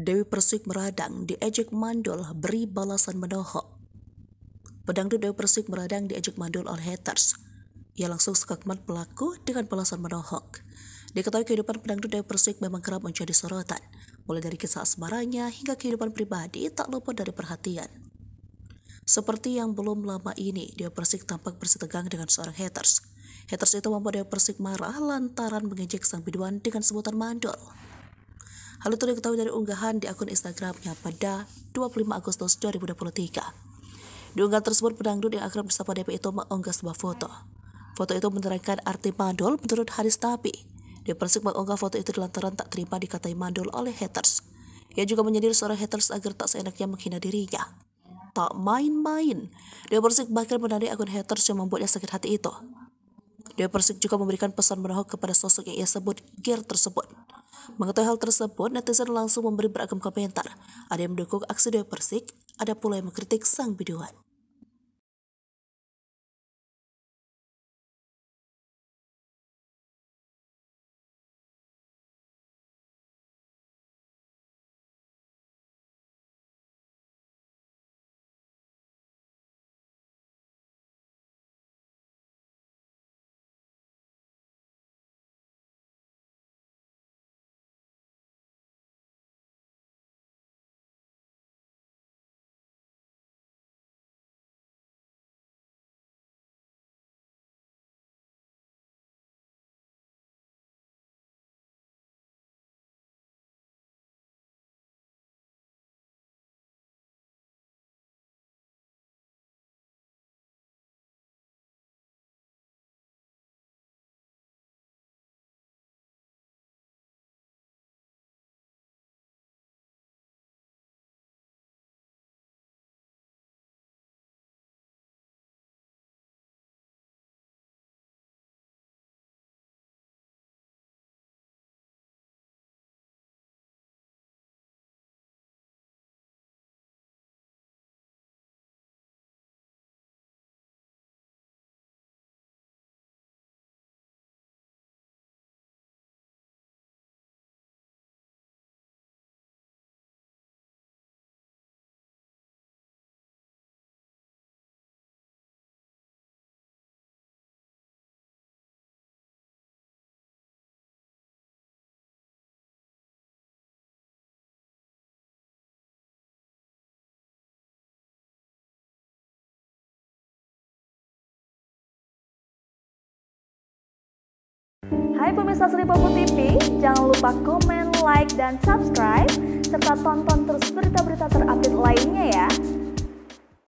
Dewi Persik meradang diejek mandul beri balasan menohok. Pedangdut Dewi Persik meradang diejek mandul oleh haters. Ia langsung sekakmat pelaku dengan balasan menohok. Diketahui kehidupan pedangdut Dewi Persik memang kerap menjadi sorotan, mulai dari kisah asmaranya hingga kehidupan pribadi tak luput dari perhatian. Seperti yang belum lama ini, Dewi Persik tampak bersitegang dengan seorang haters. Haters itu membuat Dewi Persik marah lantaran mengejek sang biduan dengan sebutan mandul. Hal itu diketahui dari unggahan di akun Instagramnya pada 25 Agustus 2023. Di unggahan tersebut, pedangdut yang akrab bersama DP itu mengunggah sebuah foto. Foto itu menerangkan arti mandul menurut hadis Nabi. Dia persik mengunggah foto itu lantaran tak terima dikatai mandul oleh haters. Ia juga menyindir seorang haters agar tak seenaknya menghina dirinya. Tak main-main, dia persik bahkan menandai akun haters yang membuatnya sakit hati itu. Dia persik juga memberikan pesan menohok kepada sosok yang ia sebut gear tersebut. Mengetahui hal tersebut, netizen langsung memberi beragam komentar. Ada yang mendukung aksi Dewa Persik, ada pula yang mengkritik sang biduan. Hai pemirsa Seripopo TV, jangan lupa komen, like, dan subscribe, serta tonton terus berita-berita terupdate lainnya ya.